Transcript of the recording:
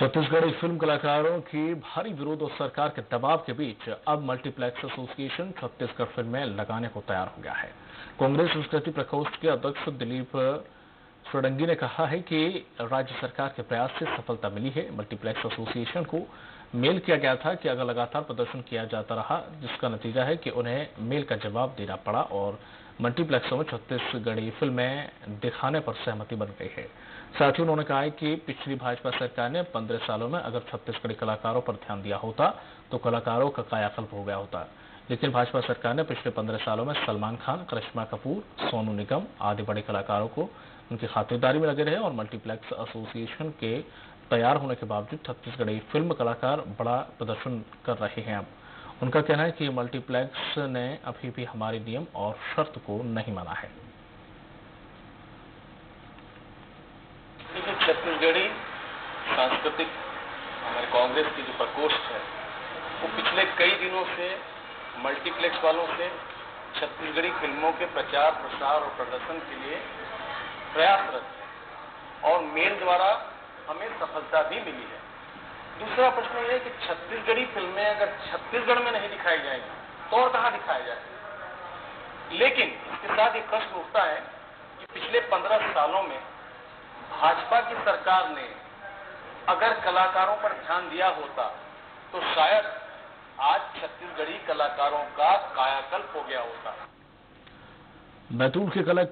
Chhattisgarhi film कलाकारों की भारी विरोध और सरकार के दबाव के बीच अब मल्टीप्लेक्स एसोसिएशन छत्तीसगढ़ फ़िल्में लगाने को तैयार हो गया है। कांग्रेस संस्कृति प्रकोष्ठ के अध्यक्ष दिलीप सोडंगी ने कहा है कि राज्य सरकार के प्रयास से सफलता मिली है। मल्टीप्लेक्स एसोसिएशन को मेल किया गया था कि अगर लगातार प्रदर्शन किया जाता रहा, जिसका नतीजा है कि उन्हें मेल का जवाब देना पड़ा और मल्टीप्लेक्सों में छत्तीसगढ़ी फ़िल्में दिखाने पर सहमति बन गई है। साथ ही उन्होंने कहा कि पिछली भाजपा सरकार ने पंद्रह सालों में अगर छत्तीसगढ़ी कलाकारों पर ध्यान दिया होता तो कलाकारों का कायाकल्प हो गया होता। लेकिन भाजपा सरकार ने पिछले पंद्रह सालों में सलमान खान, करिश्मा कपूर, सोनू निगम आदि बड़े कलाकारों को उनकी खातिरदारी में लगे रहे और मल्टीप्लेक्स एसोसिएशन के तैयार होने के बावजूद छत्तीसगढ़ी फ़िल्म कलाकार बड़ा प्रदर्शन कर रहे हैं अब। उनका कहना है कि मल्टीप्लेक्स ने अभी भी हमारे नियम और शर्त को नहीं माना है। छत्तीसगढ़ी सांस्कृतिक हमारे कांग्रेस की जो प्रकोष्ठ है, वो पिछले कई दिनों से मल्टीप्लेक्स वालों से छत्तीसगढ़ी फ़िल्मों के प्रचार, प्रसार और प्रदर्शन के लिए प्रयासरत है और मेल द्वारा हमें सफलता भी मिली है। दूसरा प्रश्न है कि छत्तीसगढ़ी फ़िल्में अगर छत्तीसगढ़ में नहीं दिखाई जाएँगी तो और कहाँ दिखाया जाए? लेकिन इसके साथ ये प्रश्न उठता है कि पिछले पंद्रह सालों में भाजपा की सरकार ने अगर कलाकारों पर ध्यान दिया होता तो शायद आज छत्तीसगढ़ी कलाकारों का कायाकल्प हो गया होता। बैतूल के कलेक्टर